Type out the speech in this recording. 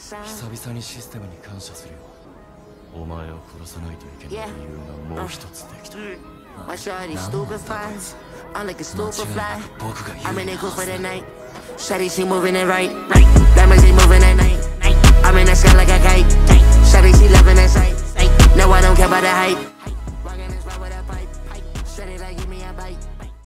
久々にシステムに感謝するよお前を殺さないといけない理由がもう一つできた Watch out, these stupid flies. I'm like a stupid fly. I'm in it good for the night. Shawty, she moving it right. Diamonds, she moving at night. I'm in that sky like a kite. Shawty, she loving that sight. No, I don't care about the hype. Rockin' this ride with a pipe. Shawty, like, give me a bite.